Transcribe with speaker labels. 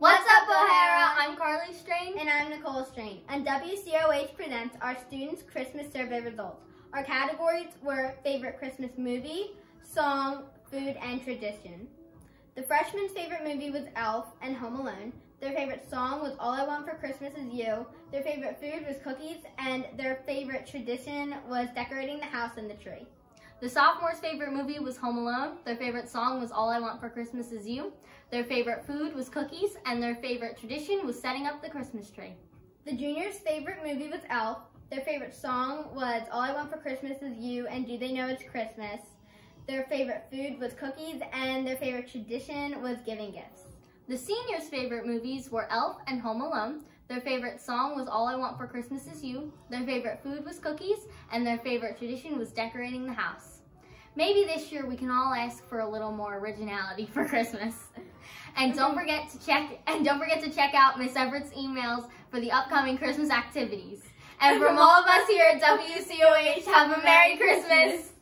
Speaker 1: What's up, O'Hara? I'm Carly Strain.
Speaker 2: And I'm Nicole Strain. And WCOH presents our students' Christmas survey results. Our categories were favorite Christmas movie, song, food, and tradition. The freshmen's favorite movie was Elf and Home Alone. Their favorite song was All I Want for Christmas Is You. Their favorite food was cookies, and their favorite tradition was decorating the house and the tree.
Speaker 1: The sophomores' favorite movie was Home Alone. Their favorite song was All I Want for Christmas Is You. Their favorite food was cookies, and their favorite tradition was setting up the Christmas tree.
Speaker 2: The juniors' favorite movie was Elf. Their favorite song was All I Want for Christmas Is You and Do They Know It's Christmas. Their favorite food was cookies, and their favorite tradition was giving gifts.
Speaker 1: The seniors' favorite movies were Elf and Home Alone. Their favorite song was All I Want for Christmas Is You. Their favorite food was cookies, and their favorite tradition was decorating the house. Maybe this year we can all ask for a little more originality for Christmas. And don't forget to check and don't forget to check out Miss Everett's emails for the upcoming Christmas activities. And from all of us here at WCOH, have a Merry Christmas!